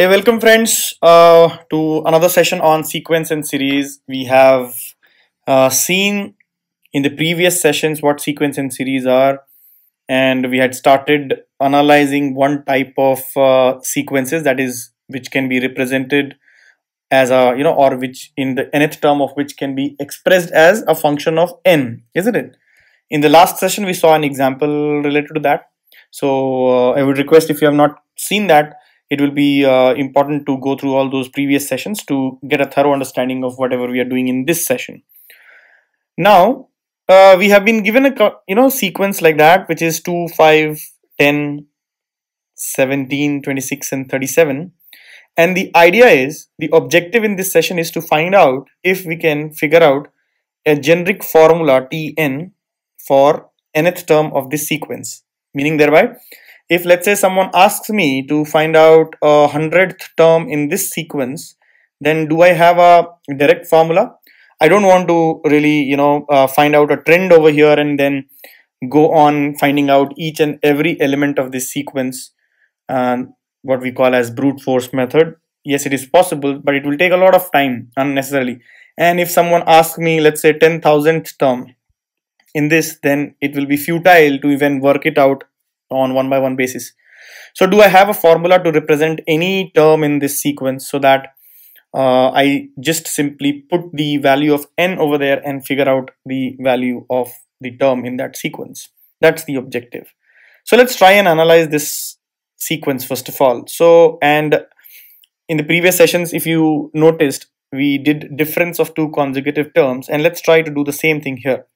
Hey, welcome friends uh, to another session on sequence and series. We have uh, seen in the previous sessions what sequence and series are and we had started analyzing one type of uh, sequences that is which can be represented as a you know or which in the nth term of which can be expressed as a function of n isn't it in the last session we saw an example related to that so uh, i would request if you have not seen that it will be uh, important to go through all those previous sessions to get a thorough understanding of whatever we are doing in this session. Now, uh, we have been given a you know sequence like that, which is 2, 5, 10, 17, 26, and 37. And the idea is, the objective in this session is to find out if we can figure out a generic formula Tn for nth term of this sequence. Meaning thereby, if let's say someone asks me to find out a hundredth term in this sequence then do I have a direct formula? I don't want to really you know uh, find out a trend over here and then go on finding out each and every element of this sequence and what we call as brute force method. Yes it is possible but it will take a lot of time unnecessarily. And if someone asks me let's say 10,000th term in this then it will be futile to even work it out on one by one basis. So do I have a formula to represent any term in this sequence so that uh, I just simply put the value of n over there and figure out the value of the term in that sequence. That's the objective. So let's try and analyze this sequence first of all. So and in the previous sessions if you noticed we did difference of two consecutive terms and let's try to do the same thing here.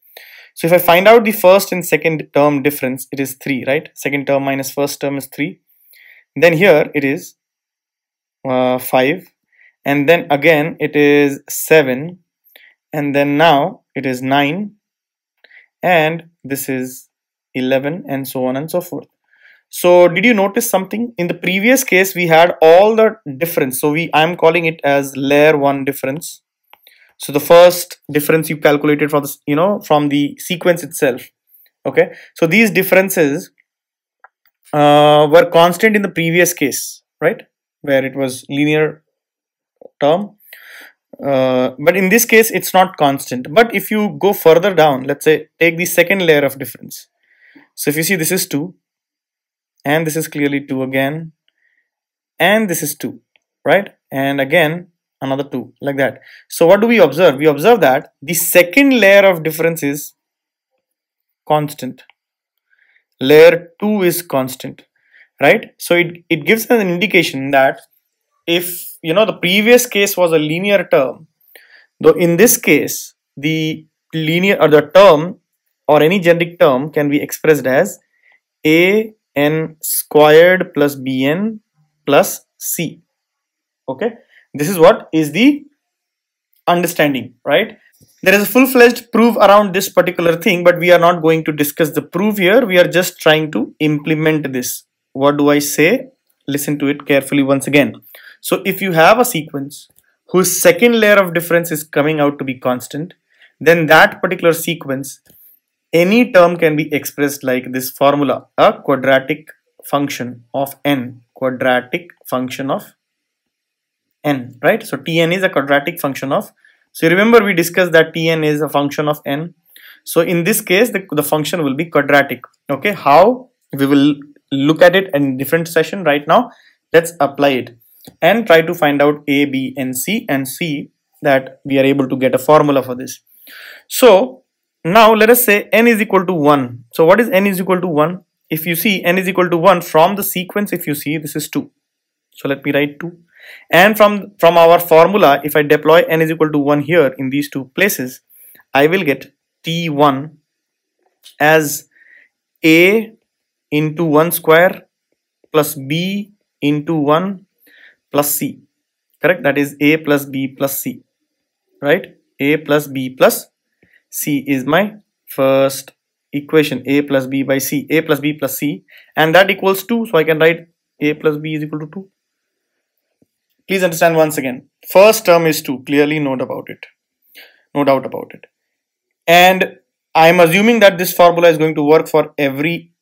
So if I find out the first and second term difference, it is 3, right? Second term minus first term is 3. Then here it is uh, 5. And then again it is 7. And then now it is 9. And this is 11 and so on and so forth. So did you notice something? In the previous case, we had all the difference. So we I'm calling it as layer 1 difference so the first difference you calculated from this you know from the sequence itself okay? So these differences uh, were constant in the previous case right? Where it was linear term. Uh, but in this case it's not constant. But if you go further down let's say take the second layer of difference. So if you see this is 2 and this is clearly 2 again. And this is 2 right? And again another 2 like that. So what do we observe? We observe that the second layer of difference is constant. Layer 2 is constant right? So it, it gives an indication that if you know the previous case was a linear term though in this case the linear or the term or any generic term can be expressed as a n squared plus bn plus c okay this is what is the understanding, right? There is a full-fledged proof around this particular thing, but we are not going to discuss the proof here. We are just trying to implement this. What do I say? Listen to it carefully once again. So if you have a sequence whose second layer of difference is coming out to be constant, then that particular sequence, any term can be expressed like this formula, a quadratic function of n, quadratic function of n, right? So Tn is a quadratic function of, so remember we discussed that Tn is a function of n. So in this case, the, the function will be quadratic, okay? How? We will look at it in different session right now. Let's apply it and try to find out a, b, and c and see that we are able to get a formula for this. So now let us say n is equal to 1. So what is n is equal to 1? If you see n is equal to 1 from the sequence, if you see this is 2. So let me write 2 and from from our formula if I deploy n is equal to 1 here in these two places I will get t1 as a into 1 square plus b into 1 plus c. Correct? That is a plus b plus c. Right? A plus b plus c is my first equation. A plus b by c. A plus b plus c. And that equals 2 so I can write a plus b is equal to 2 Please understand once again. First term is 2. Clearly note about it. No doubt about it. And I'm assuming that this formula is going to work for every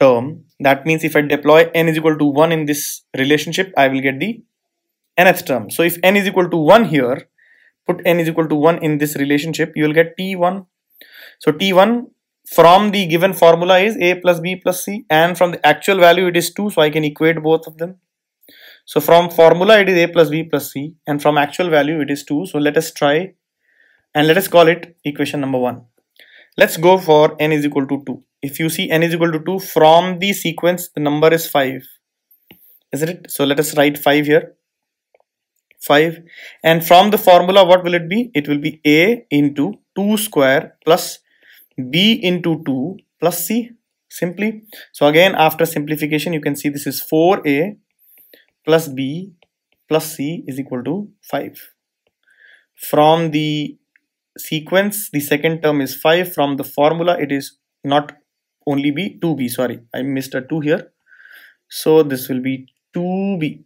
term. That means if I deploy n is equal to 1 in this relationship, I will get the nth term. So if n is equal to 1 here, put n is equal to 1 in this relationship, you will get t1. So t1 from the given formula is a plus b plus c and from the actual value it is 2 so I can equate both of them. So from formula it is a plus b plus c and from actual value it is 2. So let us try and let us call it equation number 1. Let's go for n is equal to 2. If you see n is equal to 2 from the sequence the number is 5. Isn't it? So let us write 5 here. 5 and from the formula what will it be? It will be a into 2 square plus b into 2 plus c simply. So again after simplification you can see this is 4a plus b plus c is equal to 5. From the sequence the second term is 5 from the formula it is not only b 2b sorry I missed a 2 here. So this will be 2b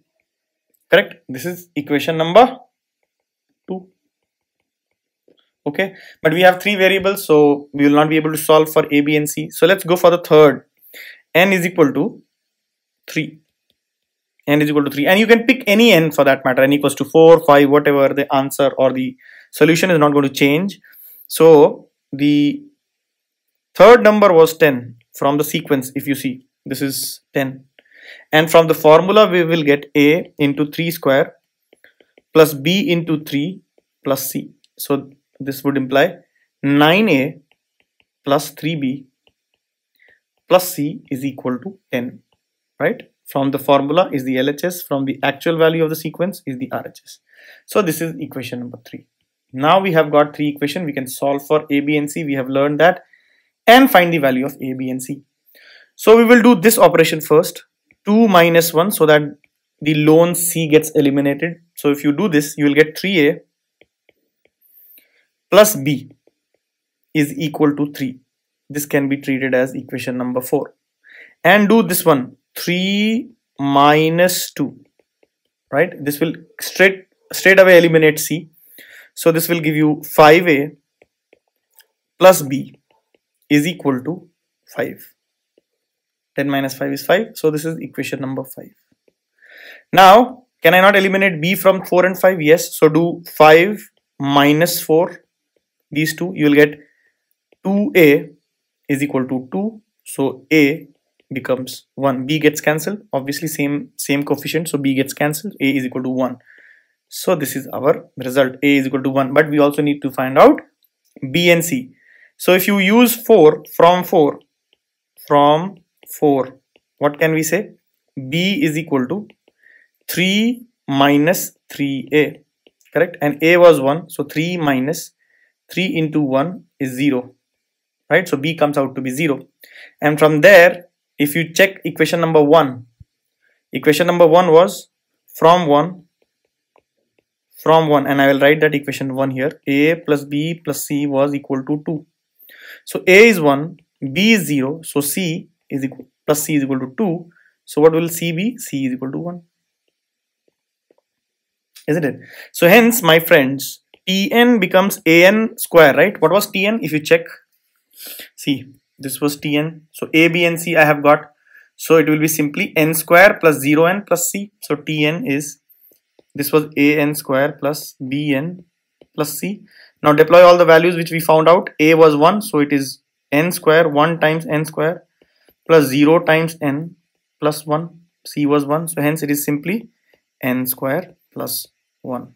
correct? This is equation number 2 okay? But we have three variables so we will not be able to solve for a b and c. So let's go for the third. N is equal to 3 n is equal to 3 and you can pick any n for that matter. n equals to 4 5 whatever the answer or the solution is not going to change. So the third number was 10 from the sequence if you see. This is 10 and from the formula we will get a into 3 square plus b into 3 plus c. So this would imply 9a plus 3b plus c is equal to 10 right from the formula is the LHS from the actual value of the sequence is the RHS so this is equation number 3 now we have got three equation. We can solve for a b and c. We have learned that and find the value of a b and c. So we will do this operation first. 2 minus 1 so that the lone c gets eliminated. So if you do this you will get 3a plus b is equal to 3 this can be treated as equation number 4 and do this one 3 minus 2 right this will straight straight away eliminate c so this will give you 5a plus b is equal to 5. 10 minus 5 is 5. So this is equation number 5. Now, can I not eliminate b from 4 and 5? Yes. So do 5 minus 4. These two, you will get 2a is equal to 2. So a becomes 1. b gets cancelled. Obviously same, same coefficient. So b gets cancelled. a is equal to 1. So this is our result a is equal to 1 but we also need to find out b and c. So if you use 4 from 4 from 4 what can we say b is equal to 3 minus 3a correct and a was 1 so 3 minus 3 into 1 is 0 right so b comes out to be 0 and from there if you check equation number 1 equation number 1 was from 1 from 1 and I will write that equation 1 here. A plus b plus c was equal to 2 so a is 1 b is 0 so c is equal plus c is equal to 2 so what will c be? C is equal to 1 isn't it? So hence my friends tn becomes an square right? What was tn if you check see this was tn. So a b and c i have got. So it will be simply n square plus 0n plus c. So tn is this was a n square plus b n plus c. Now deploy all the values which we found out. A was 1 so it is n square 1 times n square plus 0 times n plus 1 c was 1 so hence it is simply n square plus 1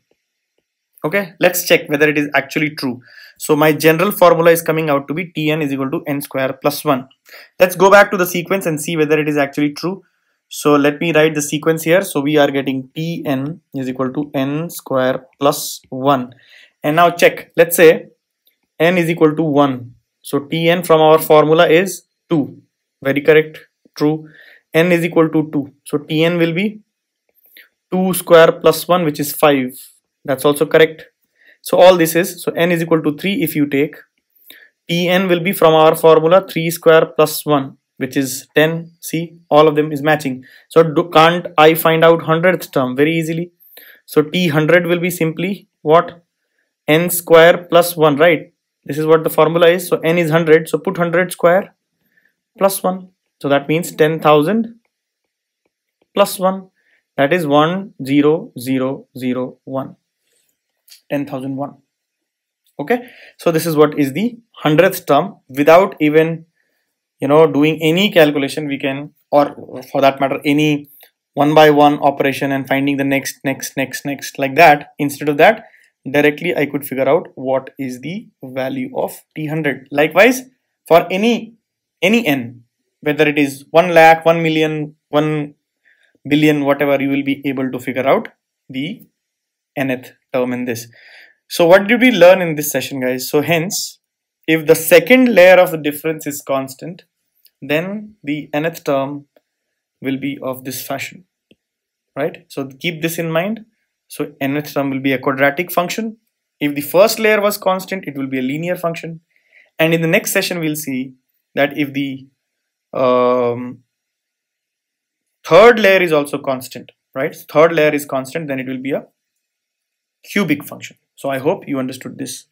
okay let's check whether it is actually true so my general formula is coming out to be tn is equal to n square plus 1 let's go back to the sequence and see whether it is actually true so let me write the sequence here. So we are getting Tn is equal to n square plus 1. And now check. Let's say n is equal to 1. So Tn from our formula is 2. Very correct. True. n is equal to 2. So Tn will be 2 square plus 1 which is 5. That's also correct. So all this is, so n is equal to 3 if you take. Pn will be from our formula 3 square plus 1 which is 10 see all of them is matching. So do, can't I find out 100th term? Very easily. So t 100 will be simply what? n square plus 1 right? This is what the formula is. So n is 100 so put 100 square plus 1 so that means 10,000 plus 1 that is 1 0 0 0 1 10001 okay? So this is what is the hundredth term without even you know doing any calculation we can or for that matter any one by one operation and finding the next next next next like that. Instead of that directly I could figure out what is the value of t100 likewise for any any n whether it is 1 lakh 1 million 1 billion whatever you will be able to figure out the nth term in this. So what did we learn in this session guys? So hence if the second layer of the difference is constant then the nth term will be of this fashion right? So keep this in mind. So nth term will be a quadratic function. If the first layer was constant it will be a linear function. And in the next session we'll see that if the um, third layer is also constant right? Third layer is constant then it will be a cubic function. So i hope you understood this